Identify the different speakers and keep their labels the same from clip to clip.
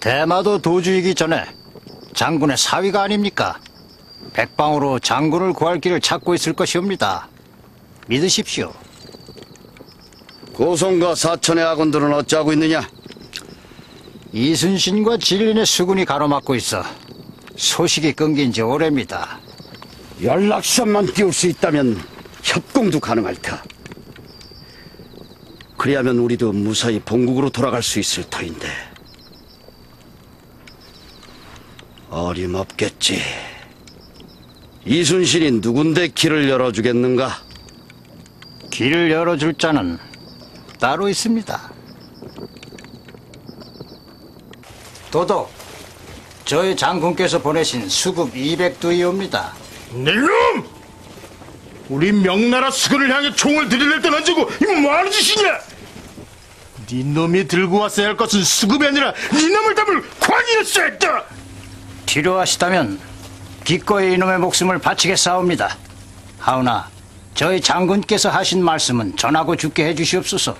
Speaker 1: 대마도 도주이기 전에 장군의 사위가 아닙니까? 백방으로 장군을 구할 길을 찾고 있을 것이옵니다. 믿으십시오.
Speaker 2: 고성과 사천의 아군들은 어찌하고 있느냐?
Speaker 1: 이순신과 진린의 수군이 가로막고 있어 소식이 끊긴 지 오래입니다.
Speaker 2: 연락선만 띄울 수 있다면 협공도 가능할 터. 그리하면 우리도 무사히 본국으로 돌아갈 수 있을 터인데. 어림없겠지. 이순신이 누군데 길을 열어주겠는가?
Speaker 1: 길을 열어줄 자는 따로 있습니다. 도독, 저희 장군께서 보내신 수급 200두이옵니다.
Speaker 3: 네놈! 우리 명나라 수군을 향해 총을 들이댈 때 던지고 이거 뭐하는 짓이냐? 네 놈이 들고 왔어야 할 것은 수급이 아니라 네 놈을 담을 관이었어야 했다!
Speaker 1: 필요하시다면 기꺼이 이놈의 목숨을 바치겠사옵니다. 하오나 저희 장군께서 하신 말씀은 전하고 죽게 해주시옵소서.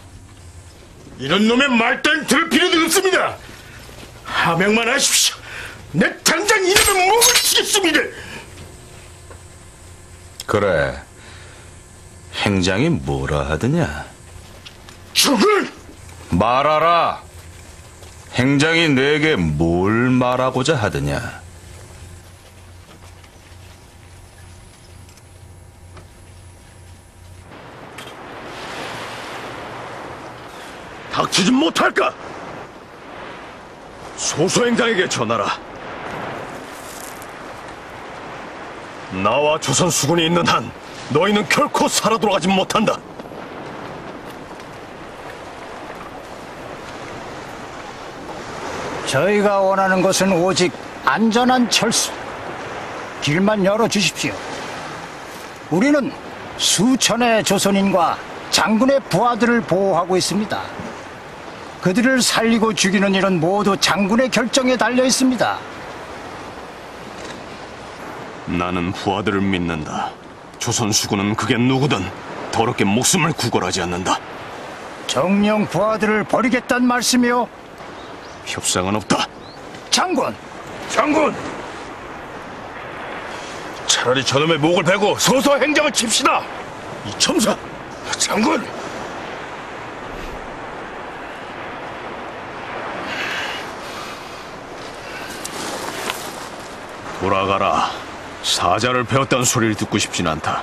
Speaker 3: 이런 놈의 말 따윈 들을 필요도 없습니다! 하명만 하십시오! 내 당장 이놈의 목을 치겠습니다!
Speaker 4: 그래. 행장이 뭐라 하더냐?
Speaker 3: 죽을!
Speaker 4: 말하라. 행장이 내게 뭘 말하고자 하더냐?
Speaker 3: 닥치지 못할까? 소소행장에게 전하라. 나와 조선 수군이 있는 한 너희는 결코 살아 돌아가지 못한다.
Speaker 1: 저희가 원하는 것은 오직 안전한 철수. 길만 열어주십시오. 우리는 수천의 조선인과 장군의 부하들을 보호하고 있습니다. 그들을 살리고 죽이는 일은 모두 장군의 결정에 달려 있습니다.
Speaker 3: 나는 부하들을 믿는다. 조선 수군은 그게 누구든 더럽게 목숨을 구걸하지 않는다.
Speaker 1: 정령 부하들을 버리겠단 말씀이요?
Speaker 3: 협상은 없다.
Speaker 1: 장군!
Speaker 3: 장군! 차라리 저놈의 목을 베고 소소 행정을 칩시다. 이 첨사, 장군! 돌아가라. 사자를 배웠다는 소리를 듣고 싶진 않다.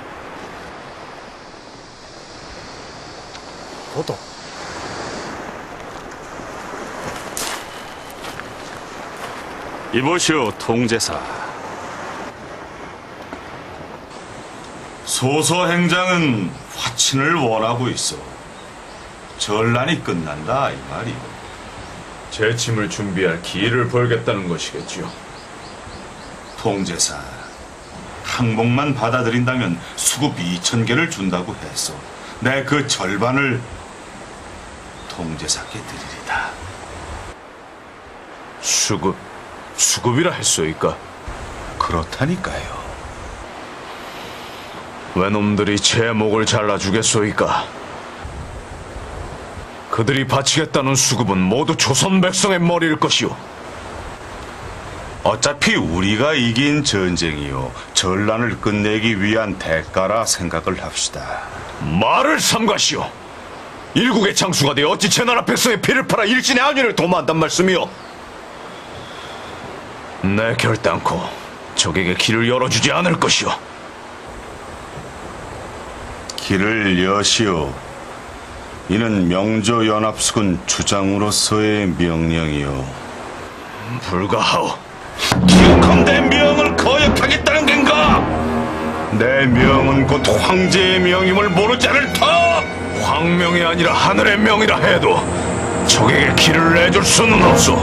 Speaker 1: 도독.
Speaker 4: 이보시오, 통제사. 소서 행장은 화친을 원하고 있어. 전란이 끝난다, 이 말이오.
Speaker 5: 재침을 준비할 기회를 벌겠다는 것이겠지요.
Speaker 4: 통제사. 항복만 받아들인다면 수급 2천 개를 준다고 했어. 내그 절반을 통제사께 드리리다.
Speaker 5: 수급, 수급이라 했소이까?
Speaker 4: 그렇다니까요.
Speaker 5: 왜 놈들이 제 목을 잘라주겠소이까? 그들이 바치겠다는 수급은 모두 조선 백성의 머리일 것이오.
Speaker 4: 어차피 우리가 이긴 전쟁이요. 전란을 끝내기 위한 대가라 생각을 합시다.
Speaker 5: 말을 삼가시오. 일국의 장수가 되어 어찌 제 나라 백성의 피를 팔아 일진의 안위를 도모한단 말씀이오. 내 결단코 적에게 길을 열어주지 않을 것이오.
Speaker 4: 길을 여시오. 이는 명조 연합수군 주장으로서의 명령이요.
Speaker 5: 불가하오.
Speaker 4: 기억함 내 명을 거역하겠다는 겐가? 내 명은 곧 황제의 명임을 모르지 않을 터!
Speaker 5: 황명이 아니라 하늘의 명이라 해도 적에게 길을 내줄 수는 없소.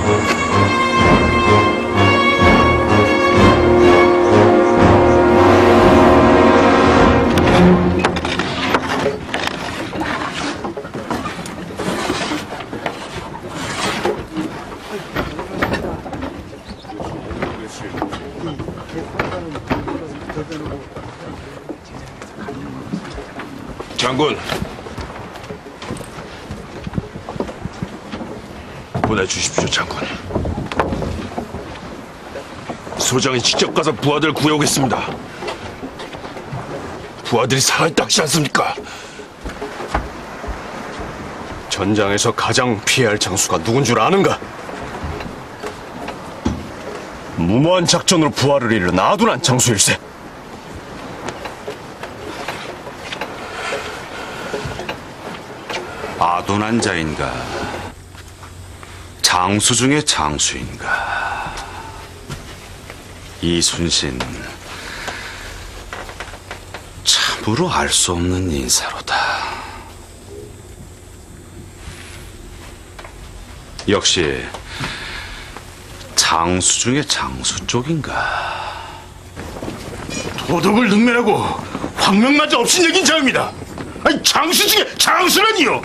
Speaker 3: 장군. 보내주십시오, 장군.
Speaker 6: 소장이 직접 가서 부하들 구해오겠습니다. 부하들이 살아있다 하지 않습니까?
Speaker 5: 전장에서 가장 피해야 할 장수가 누군 줄 아는가? 무모한 작전으로 부하를 잃어 놔둔한 장수일세.
Speaker 4: 아도난 자인가 장수 중의 장수인가 이순신 참으로 알 수 없는 인사로다 역시 장수 중의 장수 쪽인가
Speaker 3: 도덕을 능멸하고 황명마저 없인 여긴 자입니다. 아니 장수 중에 장수라니요.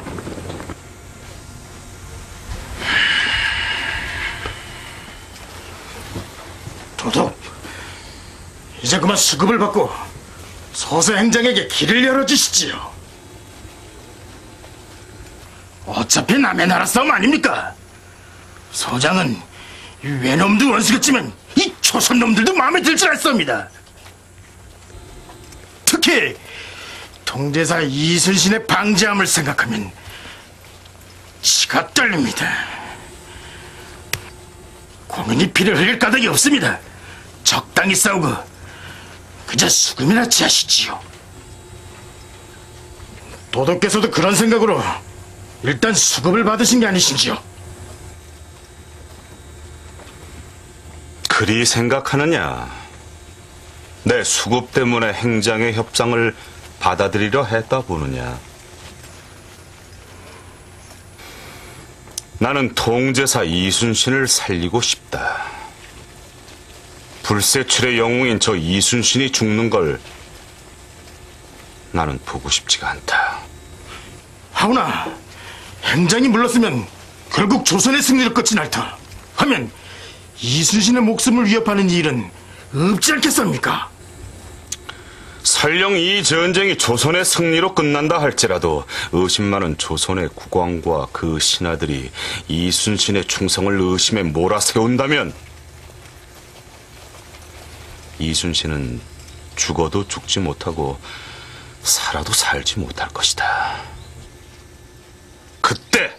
Speaker 3: 도덕, 이제 그만 수급을 받고 서서 행장에게 길을 열어주시지요. 어차피 남의 나라 싸움 아닙니까? 소장은 이 외놈도 원수겠지만 이 조선 놈들도 마음에 들질 않습니다. 특히 통제사 이순신의 방지함을 생각하면 치가 떨립니다. 고민이 피를 흘릴 까닭이 없습니다. 적당히 싸우고 그저 수금이나 취하시지요. 도덕께서도 그런 생각으로 일단 수급을 받으신 게 아니신지요?
Speaker 4: 그리 생각하느냐? 내 수급 때문에 행장의 협상을 받아들이려 했다 보느냐? 나는 통제사 이순신을 살리고 싶다. 불세출의 영웅인 저 이순신이 죽는 걸 나는 보고 싶지가 않다.
Speaker 3: 하오나 행장이 물렀으면 결국 조선의 승리를 끝이 날 터. 하면 이순신의 목숨을 위협하는 일은 없지 않겠습니까?
Speaker 4: 설령 이 전쟁이 조선의 승리로 끝난다 할지라도 의심 많은 조선의 국왕과 그 신하들이 이순신의 충성을 의심에 몰아세운다면 이순신은 죽어도 죽지 못하고 살아도 살지 못할 것이다. 그때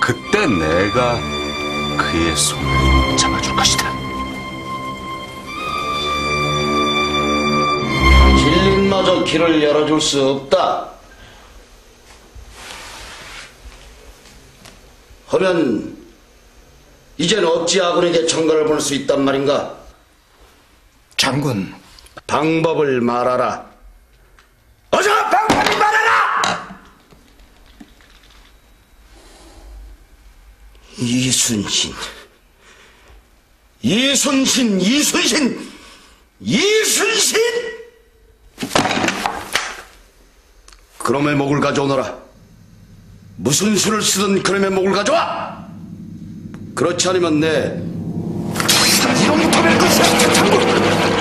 Speaker 4: 그때 내가 그의 손을 잡아줄 것이다.
Speaker 2: 진린마저 길을 열어줄 수 없다. 하면 이젠 어찌 아군에게 청가를 보낼 수 있단 말인가?
Speaker 1: 장군,
Speaker 2: 방법을 말하라. 어서 방법을 말하라! 이순신, 이순신, 이순신, 이순신! 그놈의 목을 가져오너라. 무슨 수를 쓰든 그놈의 목을 가져와! 그렇지 않으면 내 사지로 못할 것이야, 장군!